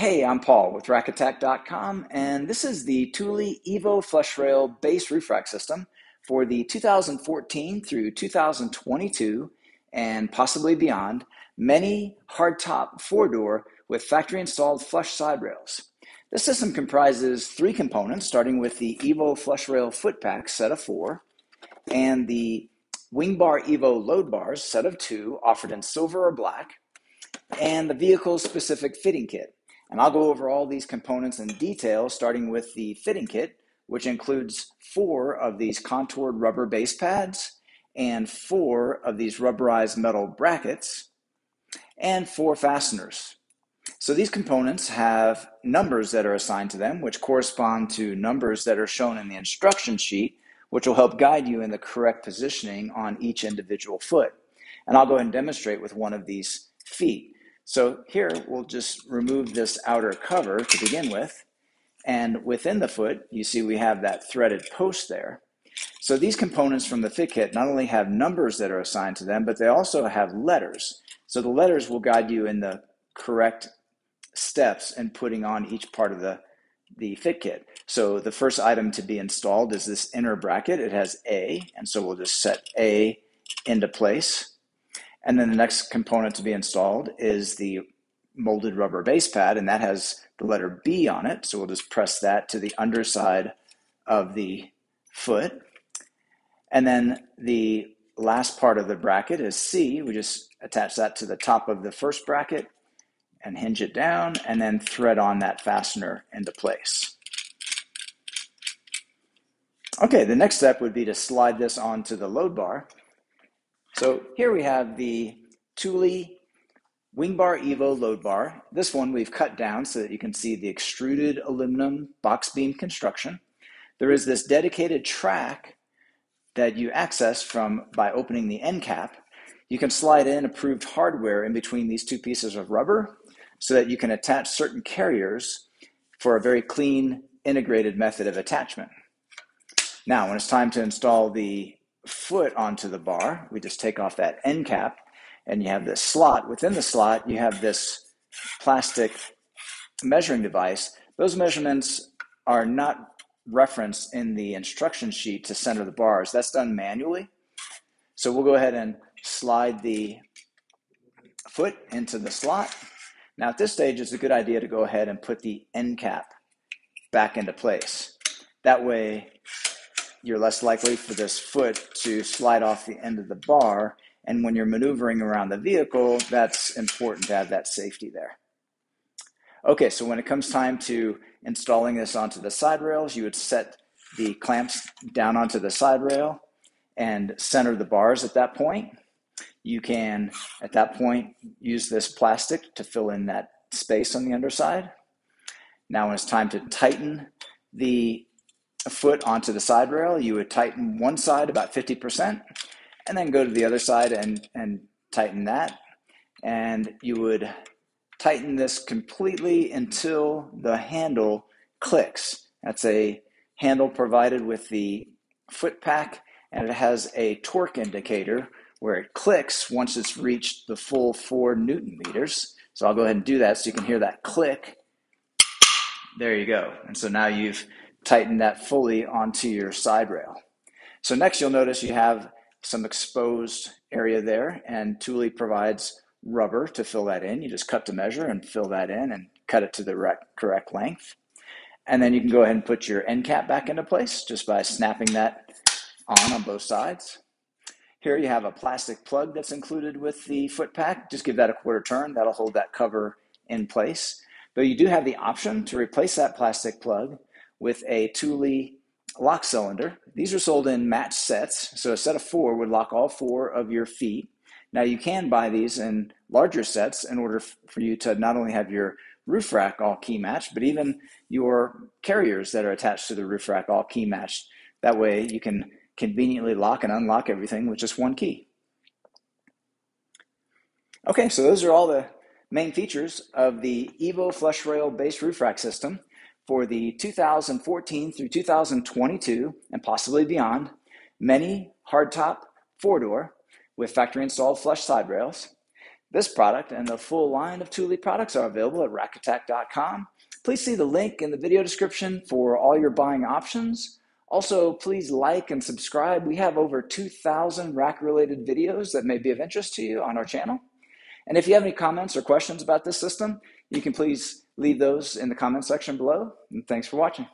Hey, I'm Paul with RackAttack.com, and this is the Thule Evo Flush Rail base roof rack system for the 2014 through 2022 and possibly beyond MINI hardtop four door with factory installed flush side rails. This system comprises three components, starting with the Evo Flush Rail foot pack set of four and the Wingbar Evo load bars set of two, offered in silver or black, and the vehicle specific fitting kit. And I'll go over all these components in detail, starting with the fitting kit, which includes four of these contoured rubber base pads and four of these rubberized metal brackets and four fasteners. So these components have numbers that are assigned to them, which correspond to numbers that are shown in the instruction sheet, which will help guide you in the correct positioning on each individual foot. And I'll go ahead and demonstrate with one of these feet. So here we'll just remove this outer cover to begin with. And within the foot, you see we have that threaded post there. So these components from the fit kit not only have numbers that are assigned to them, but they also have letters. So the letters will guide you in the correct steps in putting on each part of the, the fit kit. So the first item to be installed is this inner bracket. It has A, and so we'll just set A into place. And then the next component to be installed is the molded rubber base pad, and that has the letter B on it. So we'll just press that to the underside of the foot. And then the last part of the bracket is C. We just attach that to the top of the first bracket and hinge it down, and then thread on that fastener into place. Okay, the next step would be to slide this onto the load bar. So here we have the Thule Wingbar Evo load bar. This one we've cut down so that you can see the extruded aluminum box beam construction. There is this dedicated track that you access from by opening the end cap. You can slide in approved hardware in between these two pieces of rubber so that you can attach certain carriers for a very clean integrated method of attachment. Now, when it's time to install the foot onto the bar. We just take off that end cap and you have this slot. Within the slot, you have this plastic measuring device. Those measurements are not referenced in the instruction sheet to center the bars. That's done manually. So we'll go ahead and slide the foot into the slot. Now at this stage, it's a good idea to go ahead and put the end cap back into place. That way you're less likely for this foot to slide off the end of the bar. And when you're maneuvering around the vehicle, that's important to have that safety there. Okay, so when it comes time to installing this onto the side rails, you would set the clamps down onto the side rail and center the bars at that point. You can, at that point, use this plastic to fill in that space on the underside. Now, when it's time to tighten the foot onto the side rail, you would tighten one side about 50% and then go to the other side and, and tighten that. And you would tighten this completely until the handle clicks. That's a handle provided with the foot pack and it has a torque indicator where it clicks once it's reached the full four newton meters. So I'll go ahead and do that so you can hear that click. There you go. And so now you've tighten that fully onto your side rail. So next you'll notice you have some exposed area there and Thule provides rubber to fill that in. You just cut to measure and fill that in and cut it to the correct length. And then you can go ahead and put your end cap back into place just by snapping that on on both sides. Here you have a plastic plug that's included with the foot pack. Just give that a quarter turn. That'll hold that cover in place. Though you do have the option to replace that plastic plug with a Thule lock cylinder. These are sold in match sets. So a set of four would lock all four of your feet. Now you can buy these in larger sets in order for you to not only have your roof rack all key matched, but even your carriers that are attached to the roof rack all key matched. That way you can conveniently lock and unlock everything with just one key. Okay, so those are all the main features of the Evo Flush Rail based roof rack system for the 2014 through 2022 and possibly beyond, MINI hardtop four door with factory installed flush side rails. This product and the full line of Thule products are available at rackattack.com. Please see the link in the video description for all your buying options. Also, please like and subscribe. We have over 2,000 rack related videos that may be of interest to you on our channel. And if you have any comments or questions about this system, you can please leave those in the comment section below. And thanks for watching.